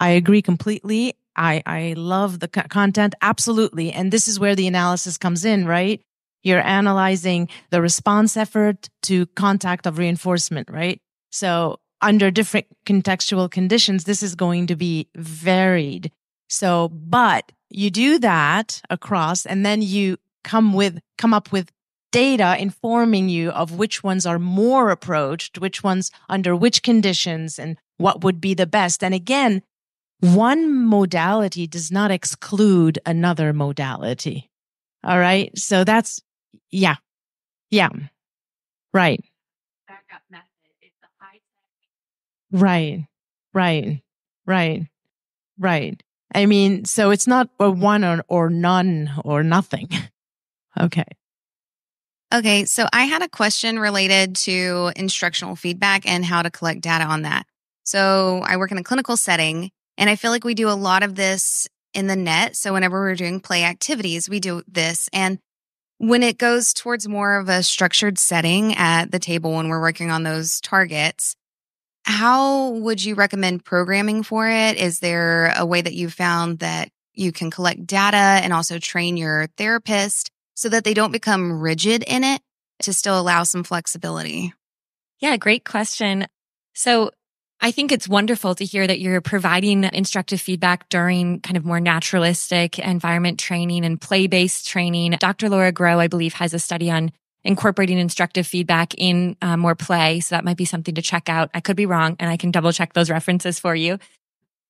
I agree completely. I, I love the co- content. Absolutely. And this is where the analysis comes in, right? You're analyzing the response effort to contact of reinforcement, right? So under different contextual conditions, this is going to be varied. So, but you do that across and then you come with, come up with data informing you of which ones are more approached, which ones under which conditions and what would be the best. And again, one modality does not exclude another modality. All right. So that's, yeah. Yeah. Right. Right. Right. Right. Right. I mean, so it's not a one or, or none or nothing. okay. Okay. So I had a question related to instructional feedback and how to collect data on that. So I work in a clinical setting and I feel like we do a lot of this in the NET. So whenever we're doing play activities, we do this. And when it goes towards more of a structured setting at the table when we're working on those targets, how would you recommend programming for it? Is there a way that you found that you can collect data and also train your therapist so that they don't become rigid in it to still allow some flexibility? Yeah, great question. So I think it's wonderful to hear that you're providing instructive feedback during kind of more naturalistic environment training and play based training. Dr. Laura Grow, I believe, has a study on incorporating instructive feedback in uh, more play. So that might be something to check out. I could be wrong and I can double check those references for you.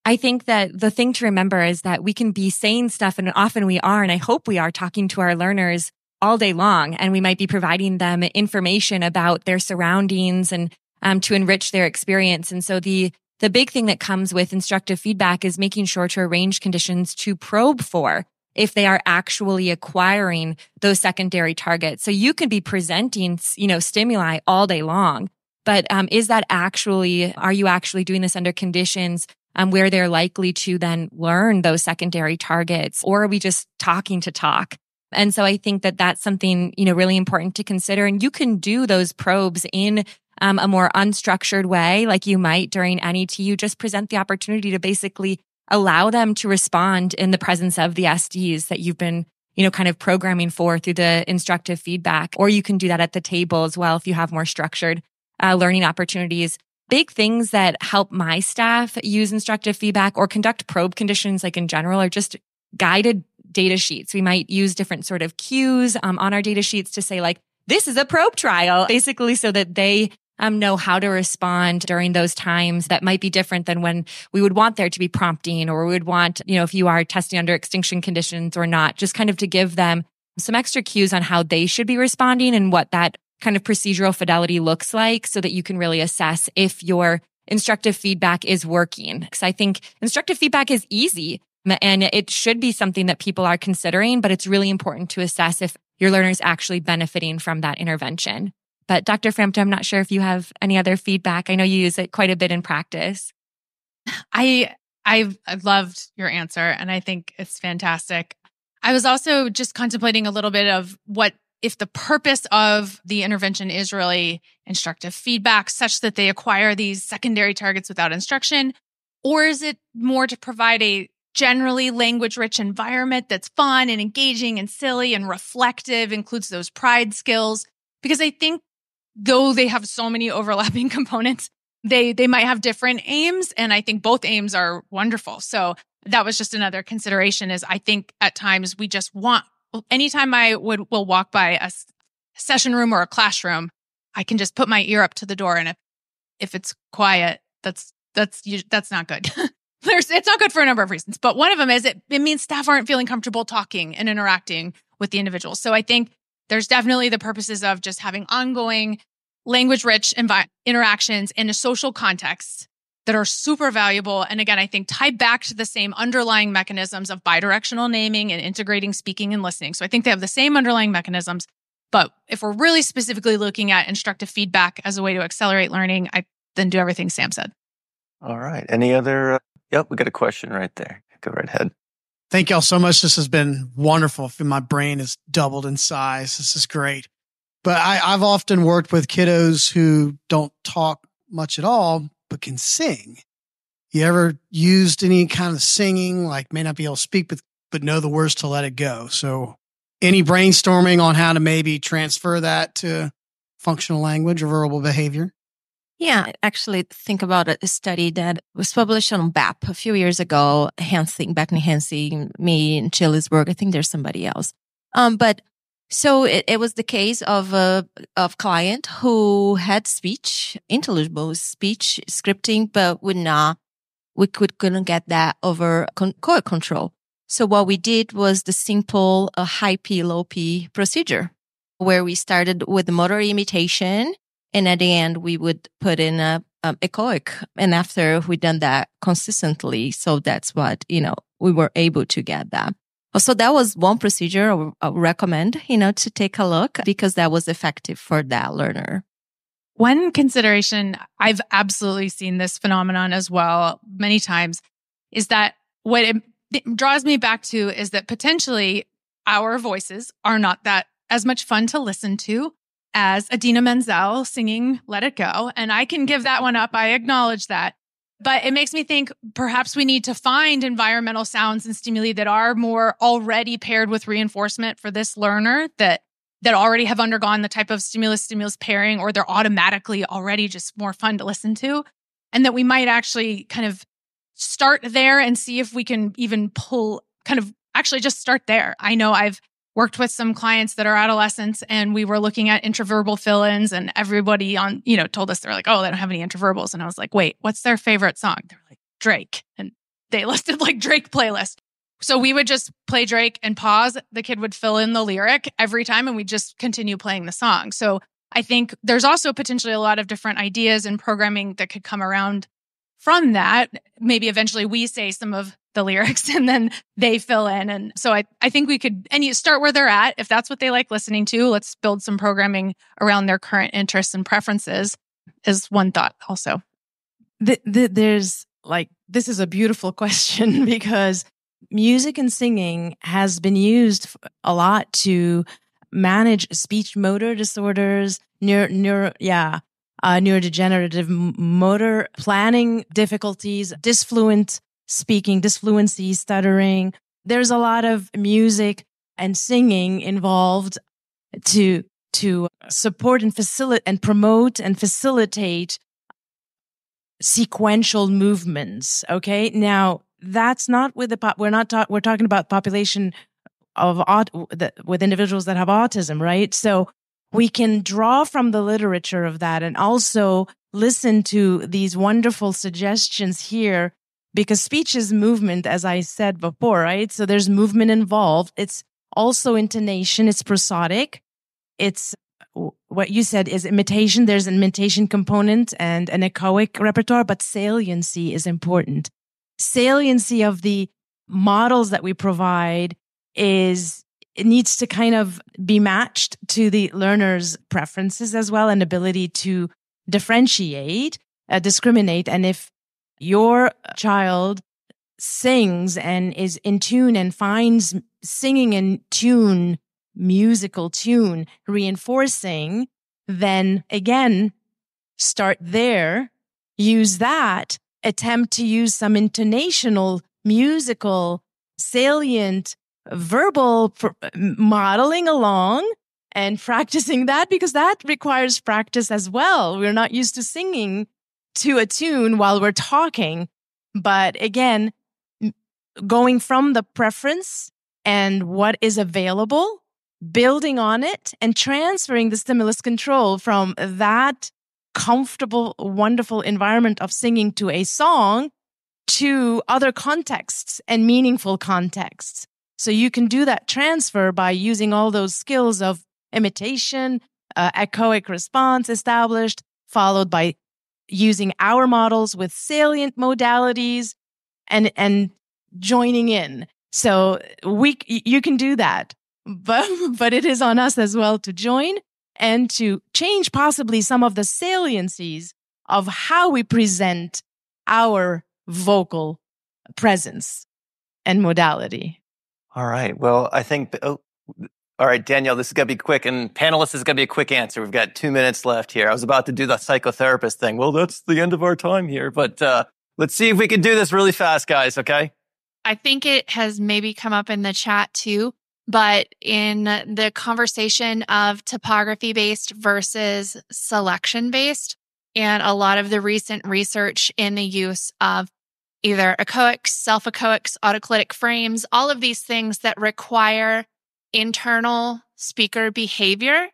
I think that the thing to remember is that we can be saying stuff and often we are, and I hope we are talking to our learners all day long and we might be providing them information about their surroundings and um, to enrich their experience. And so the the big thing that comes with instructive feedback is making sure to arrange conditions to probe for if they are actually acquiring those secondary targets. So you can be presenting, you know, stimuli all day long, but um, is that actually, are you actually doing this under conditions um, where they're likely to then learn those secondary targets? Or are we just talking to talk? And so I think that that's something, you know, really important to consider. And you can do those probes in um, a more unstructured way, like you might during NET. You just present the opportunity to basically allow them to respond in the presence of the SDs that you've been, you know, kind of programming for through the instructive feedback. Or you can do that at the table as well if you have more structured uh, learning opportunities. Big things that help my staff use instructive feedback or conduct probe conditions, like in general, are just guided data sheets. We might use different sort of cues um, on our data sheets to say, like, this is a probe trial, basically, so that they um, know how to respond during those times that might be different than when we would want there to be prompting or we would want, you know, if you are testing under extinction conditions or not, just kind of to give them some extra cues on how they should be responding and what that kind of procedural fidelity looks like so that you can really assess if your instructive feedback is working. Because I think instructive feedback is easy and it should be something that people are considering, but it's really important to assess if your learner is actually benefiting from that intervention. But Dr. Frampton, I'm not sure if you have any other feedback. I know you use it quite a bit in practice. I I've, I've loved your answer and I think it's fantastic. I was also just contemplating a little bit of what if the purpose of the intervention is really instructive feedback such that they acquire these secondary targets without instruction or is it more to provide a generally language rich environment that's fun and engaging and silly and reflective includes those pride skills because I think though they have so many overlapping components, they they might have different aims and I think both aims are wonderful. So that was just another consideration is I think at times we just want anytime I would will walk by a session room or a classroom, I can just put my ear up to the door and if if it's quiet, that's that's that's not good. There's it's not good for a number of reasons, but one of them is it it means staff aren't feeling comfortable talking and interacting with the individuals. So I think there's definitely the purposes of just having ongoing language rich envi- interactions in a social context that are super valuable. And again, I think tie back to the same underlying mechanisms of bidirectional naming and integrating speaking and listening. So I think they have the same underlying mechanisms. But if we're really specifically looking at instructive feedback as a way to accelerate learning, I then do everything Sam said. All right. Any other? Uh, yep, we got a question right there. Go right ahead. Thank y'all so much. This has been wonderful. My brain has doubled in size. This is great. But I, I've often worked with kiddos who don't talk much at all, but can sing. You ever used any kind of singing, like may not be able to speak, but, but know the words to let it go? So any brainstorming on how to maybe transfer that to functional language or verbal behavior? Yeah, actually, think about a study that was published on BAP a few years ago. Hansing, Beckney Hansing, me, and Chillisberg. I think there's somebody else. Um, but so it, it was the case of a of client who had speech, intelligible speech scripting, but would not, we could couldn't get that over con- control. So what we did was the simple uh, high P, low P procedure where we started with motor imitation and at the end, we would put in a, um, echoic. And after we done that consistently, so that's what, you know, we were able to get that. So that was one procedure I recommend, you know, to take a look because that was effective for that learner. One consideration, I've absolutely seen this phenomenon as well many times, is that what it draws me back to is that potentially our voices are not that as much fun to listen to as Idina Menzel singing Let It Go. And I can give that one up. I acknowledge that. But it makes me think perhaps we need to find environmental sounds and stimuli that are more already paired with reinforcement for this learner that that already have undergone the type of stimulus stimulus pairing or they're automatically already just more fun to listen to and that we might actually kind of start there and see if we can even pull kind of actually just start there. I know I've worked with some clients that are adolescents and we were looking at intraverbal fill-ins and everybody on, you know, told us they're like, oh, they don't have any intraverbals. And I was like, wait, what's their favorite song? They're like, Drake. And they listed like Drake playlist. So we would just play Drake and pause. The kid would fill in the lyric every time and we just continue playing the song. So I think there's also potentially a lot of different ideas and programming that could come around from that. Maybe eventually we say some of the lyrics and then they fill in. And so I, I think we could, and you start where they're at. If that's what they like listening to, let's build some programming around their current interests and preferences is one thought also. The, the, there's like, this is a beautiful question because music and singing has been used a lot to manage speech motor disorders, neuro, neuro yeah, uh, neurodegenerative motor planning difficulties, disfluent speaking, disfluency, stuttering. There's a lot of music and singing involved to to support and facilitate and promote and facilitate sequential movements. Okay, now that's not with the pop. We're not talking. We're talking about population of aut- with individuals that have autism, right? So we can draw from the literature of that and also listen to these wonderful suggestions here because speech is movement, as I said before, right? So there's movement involved. It's also intonation. It's prosodic. It's what you said is imitation. There's an imitation component and an echoic repertoire, but saliency is important. Saliency of the models that we provide is it needs to kind of be matched to the learner's preferences as well and ability to differentiate, uh, discriminate. And if your child sings and is in tune and finds singing in tune, musical tune, reinforcing, then again, start there, use that, attempt to use some intonational, musical, salient, verbal modeling along and practicing that because that requires practice as well. We're not used to singing to a tune while we're talking. But again, going from the preference and what is available, building on it and transferring the stimulus control from that comfortable, wonderful environment of singing to a song to other contexts and meaningful contexts. So you can do that transfer by using all those skills of imitation, uh, echoic response established, followed by using our models with salient modalities and and joining in. So we you can do that. But but it is on us as well to join and to change possibly some of the saliencies of how we present our vocal presence and modality. All right. Well, I think oh, all right, Danielle, this is going to be quick. And panelists, is going to be a quick answer. We've got two minutes left here. I was about to do the psychotherapist thing. Well, that's the end of our time here. But uh, let's see if we can do this really fast, guys. Okay. I think it has maybe come up in the chat too. But in the conversation of topography based versus selection based, and a lot of the recent research in the use of either echoics, self echoics, autoclitic frames, all of these things that require internal speaker behavior,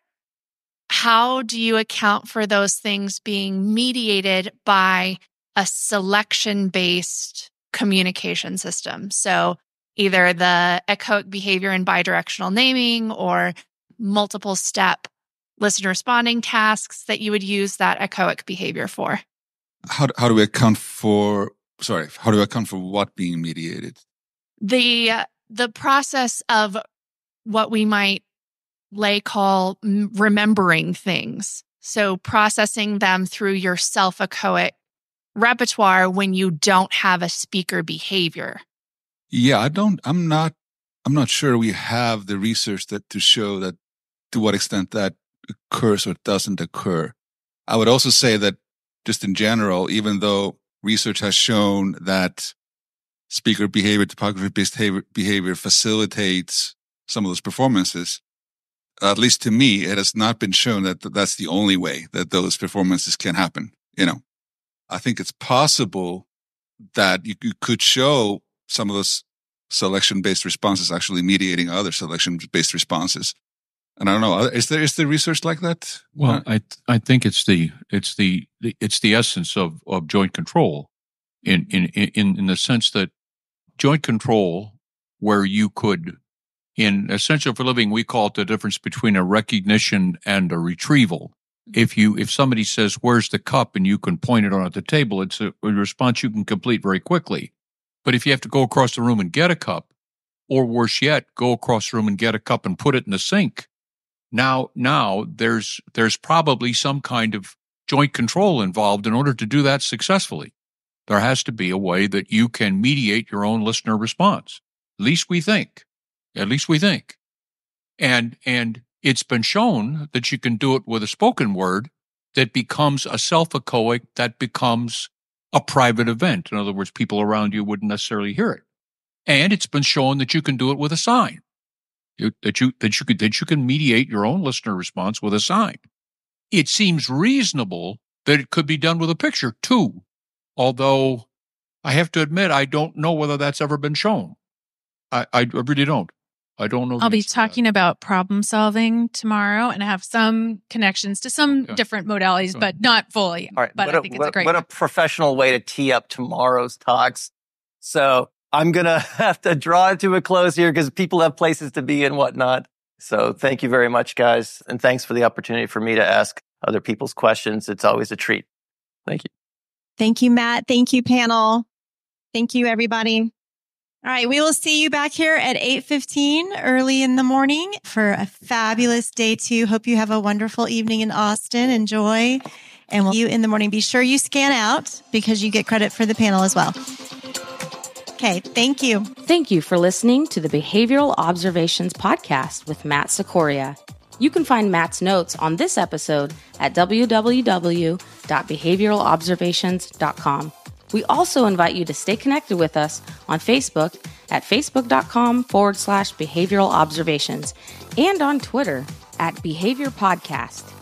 how do you account for those things being mediated by a selection based communication system? So either the echoic behavior and bidirectional naming or multiple step listen responding tasks that you would use that echoic behavior for. How, how do we account for, sorry, how do we account for what being mediated? The, uh, the process of what we might lay call remembering things. So processing them through your self echoic repertoire when you don't have a speaker behavior. Yeah, I don't, I'm not, I'm not sure we have the research that to show that to what extent that occurs or doesn't occur. I would also say that just in general, even though research has shown that speaker behavior, topography based behavior facilitates some of those performances, at least to me, it has not been shown that that's the only way that those performances can happen. You know, I think it's possible that you, you could show some of those selection based responses actually mediating other selection based responses. And I don't know, is there, is there research like that? Well, I, I think it's the, it's the, the, it's the essence of, of joint control in, in, in, in the sense that joint control where you could in Essential for Living, we call it the difference between a recognition and a retrieval. If you, if somebody says, where's the cup? And you can point it on at the table, it's a, response you can complete very quickly. But if you have to go across the room and get a cup, or worse yet, go across the room and get a cup and put it in the sink, now, now there's, there's probably some kind of joint control involved in order to do that successfully. There has to be a way that you can mediate your own listener response. At least we think. At least we think. And, and it's been shown that you can do it with a spoken word that becomes a self-echoic, that becomes a private event. In other words, people around you wouldn't necessarily hear it. And it's been shown that you can do it with a sign. That you that you could that you can mediate your own listener response with a sign. It seems reasonable that it could be done with a picture too, although I have to admit I don't know whether that's ever been shown. I, I really don't. I don't know. I'll be answer to that. talking about problem solving tomorrow, and I have some connections to some Okay. different modalities, Okay. but not fully. All right. but what I a, think it's what, a great. what a professional way to tee up tomorrow's talks. So I'm going to have to draw it to a close here because people have places to be and whatnot. So thank you very much, guys. And thanks for the opportunity for me to ask other people's questions. It's always a treat. Thank you. Thank you, Matt. Thank you, panel. Thank you, everybody. All right. We will see you back here at 8.15 early in the morning for a fabulous day two. Hope you have a wonderful evening in Austin. Enjoy. And we'll see you in the morning. Be sure you scan out because you get credit for the panel as well. Okay. Thank you. Thank you for listening to the Behavioral Observations Podcast with Matt Cicoria. You can find Matt's notes on this episode at www.behavioralobservations.com. We also invite you to stay connected with us on Facebook at facebook.com forward slash behavioral observations and on Twitter at Behavior Podcast.